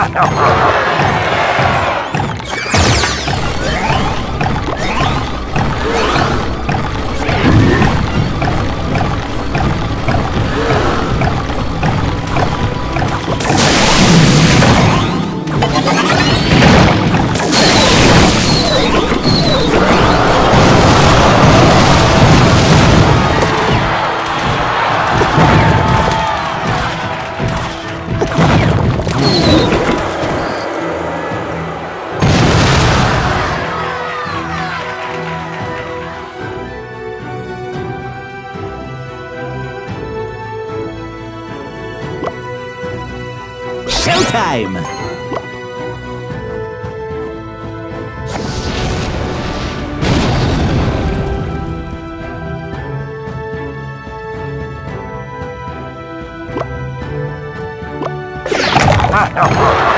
Ha ha ha ha! showtime! Ah,